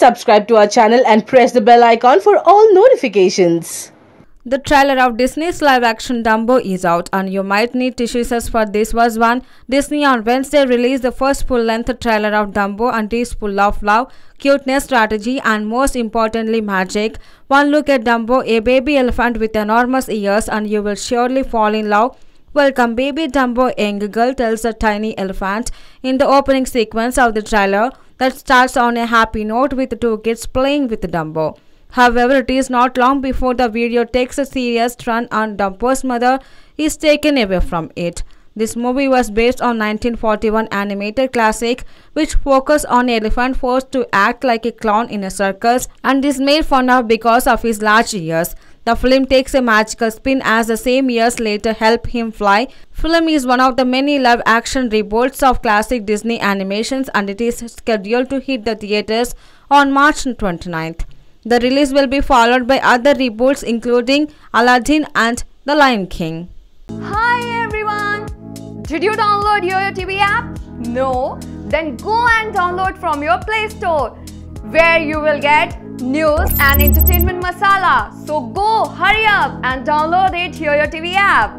subscribe to our channel and press the bell icon for all notifications. The trailer of Disney's live action Dumbo is out, and you might need tissues for this was one. Disney on Wednesday released the first full length trailer of Dumbo, and is full of love, cuteness, strategy, and most importantly, magic. One look at Dumbo, a baby elephant with enormous ears, and you will surely fall in love. Welcome, baby Dumbo, young girl tells a tiny elephant in the opening sequence of the trailer that starts on a happy note with two kids playing with Dumbo. However, it is not long before the video takes a serious turn and Dumbo's mother is taken away from it. This movie was based on 1941 animated classic which focused on an elephant forced to act like a clown in a circus and is made fun of because of his large ears. The film takes a magical spin as the same years later help him fly. Film is one of the many live action reboots of classic Disney animations and it is scheduled to hit the theaters on March 29th. The release will be followed by other reboots including Aladdin and The Lion King. Hi! Did you download YoYo TV app? No? Then go and download from your Play Store where you will get news and entertainment masala. So go hurry up and download it YoYo TV app.